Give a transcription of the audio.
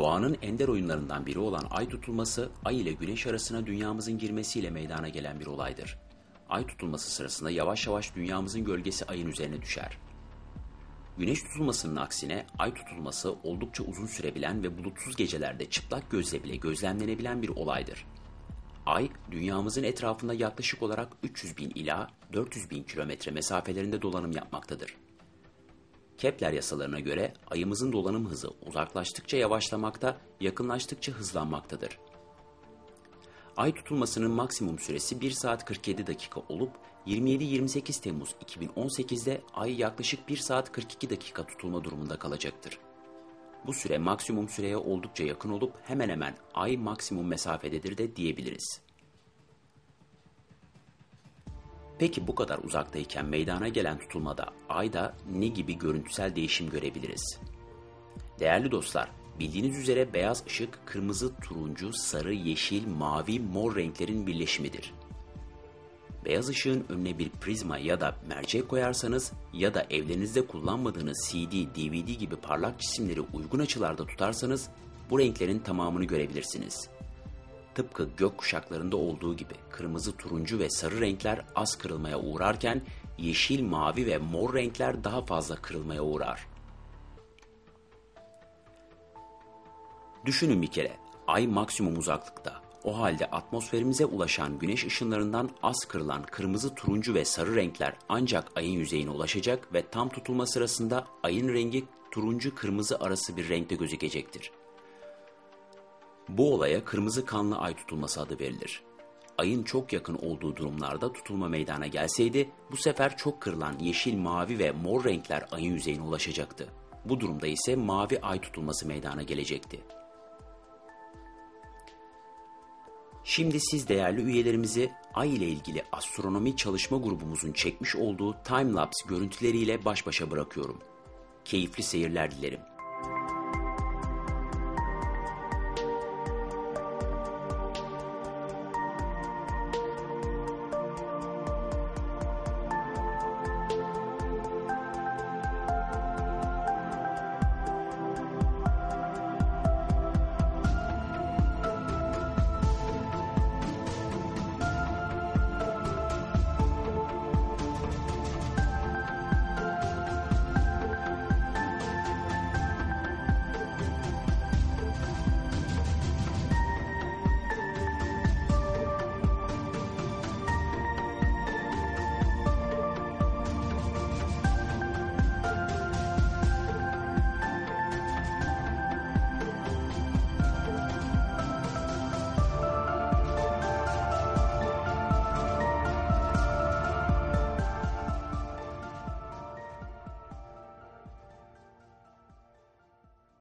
Doğanın ender oyunlarından biri olan ay tutulması, ay ile güneş arasına dünyamızın girmesiyle meydana gelen bir olaydır. Ay tutulması sırasında yavaş yavaş dünyamızın gölgesi ayın üzerine düşer. Güneş tutulmasının aksine ay tutulması oldukça uzun sürebilen ve bulutsuz gecelerde çıplak gözle bile gözlemlenebilen bir olaydır. Ay, dünyamızın etrafında yaklaşık olarak 300 bin ila 400 bin kilometre mesafelerinde dolanım yapmaktadır. Kepler yasalarına göre ayımızın dolanım hızı uzaklaştıkça yavaşlamakta, yakınlaştıkça hızlanmaktadır. Ay tutulmasının maksimum süresi 1 saat 47 dakika olup 27-28 Temmuz 2018'de ay yaklaşık 1 saat 42 dakika tutulma durumunda kalacaktır. Bu süre maksimum süreye oldukça yakın olup hemen hemen ay maksimum mesafededir de diyebiliriz. Peki bu kadar uzaktayken meydana gelen tutulmada ayda ne gibi görüntüsel değişim görebiliriz? Değerli dostlar, bildiğiniz üzere beyaz ışık kırmızı, turuncu, sarı, yeşil, mavi, mor renklerin birleşimidir. Beyaz ışığın önüne bir prizma ya da mercek koyarsanız ya da evlerinizde kullanmadığınız CD, DVD gibi parlak cisimleri uygun açılarda tutarsanız bu renklerin tamamını görebilirsiniz. Tıpkı gök kuşaklarında olduğu gibi kırmızı, turuncu ve sarı renkler az kırılmaya uğrarken yeşil, mavi ve mor renkler daha fazla kırılmaya uğrar. Düşünün bir kere, ay maksimum uzaklıkta. O halde atmosferimize ulaşan güneş ışınlarından az kırılan kırmızı, turuncu ve sarı renkler ancak ayın yüzeyine ulaşacak ve tam tutulma sırasında ayın rengi turuncu kırmızı arası bir renkte gözükecektir. Bu olaya kırmızı kanlı ay tutulması adı verilir. Ayın çok yakın olduğu durumlarda tutulma meydana gelseydi bu sefer çok kırılan yeşil, mavi ve mor renkler ayın yüzeyine ulaşacaktı. Bu durumda ise mavi ay tutulması meydana gelecekti. Şimdi siz değerli üyelerimizi Ay ile ilgili astronomi çalışma grubumuzun çekmiş olduğu timelapse görüntüleriyle baş başa bırakıyorum. Keyifli seyirler dilerim.